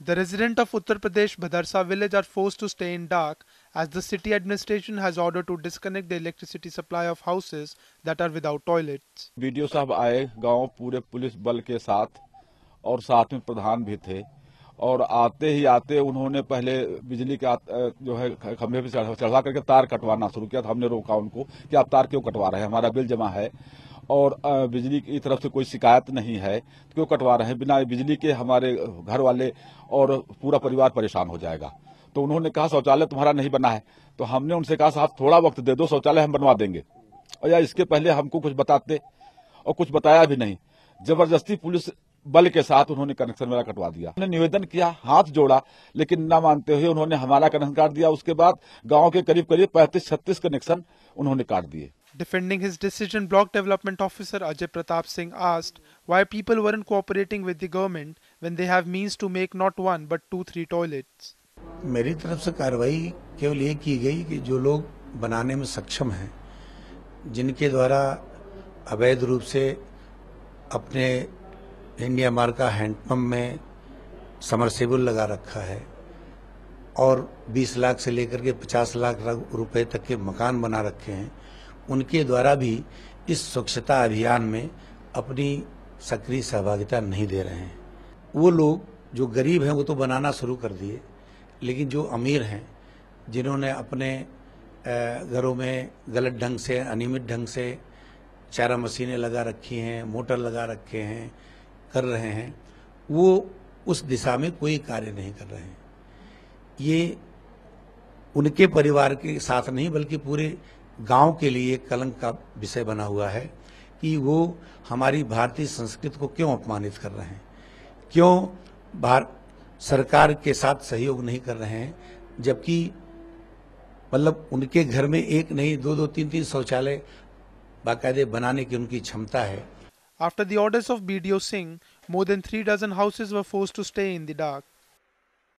The residents of Uttar Pradesh Bhadarsa village are forced to stay in dark as the city administration has ordered to disconnect the electricity supply of houses that are without toilets. Video साहब आए गाँव पूरे police बल के साथ और साथ में प्रधान भी थे और आते ही आते उन्होंने पहले बिजली का जो है खंभे पे चढ़ा करके तार कटवाना शुरू किया था हमने रोका उनको कि आप तार क्यों कटवा रहे हैं हमारा बिल जमा है और बिजली की तरफ़ से कोई शिकायत नहीं है तो क्यों कटवा रहे हैं? बिना बिजली के हमारे घर वाले और पूरा परिवार परेशान हो जाएगा। तो उन्होंने कहा, शौचालय तुम्हारा नहीं बना है। तो हमने उनसे कहा, साहब, थोड़ा वक्त दे दो, शौचालय हम बनवा देंगे। और या इसके पहले हमको कुछ बताते, और कुछ बताया भी नहीं। ज़बरदस्ती पुलिस बल के साथ उन्होंने कनेक्शन मेरा कटवा दिया। उन्होंने निवेदन किया, हाथ जोड़ा, लेकिन न मानते हुए उन्होंने हमारा कनेक्शन काट दिया। उसके बाद गाँव के करीब करीब पैंतीस छत्तीस कनेक्शन उन्होंने काट दिए। Defending his decision, Block Development Officer Ajay Pratap Singh asked why people weren't cooperating with the government when they have means to make not one but two, three toilets. मेरी तरफ़ से कार्रवाई केवल ये की गई कि जो लोग बनाने में सक्षम हैं जिनके द्वारा अवैध रूप से अपने इंडिया मार्ग का हैंडपम्प में समरसेबल लगा रखा है और 20 लाख से लेकर के 50 लाख रुपए तक के मकान बना रखे हैं उनके द्वारा भी इस स्वच्छता अभियान में अपनी सक्रिय सहभागिता नहीं दे रहे हैं। वो लोग जो गरीब हैं, वो तो बनाना शुरू कर दिए, लेकिन जो अमीर हैं, जिन्होंने अपने घरों में गलत ढंग से, अनियमित ढंग से चारा मशीनें लगा रखी हैं, मोटर लगा रखे हैं, कर रहे हैं, वो उस दिशा में कोई कार्य नहीं कर रहे हैं। ये उनके परिवार के साथ नहीं, बल्कि पूरे गाँव के लिए कलंक का विषय बना हुआ है कि वो हमारी भारतीय संस्कृति को क्यों अपमानित कर रहे हैं? क्यों भारत सरकार के साथ सहयोग नहीं कर रहे हैं? जबकि मतलब उनके घर में एक नहीं दो दो तीन तीन शौचालय बाकायदे बनाने की उनकी क्षमता है। After the orders of BDO Singh, more than three dozen houses were forced to stay in the dark.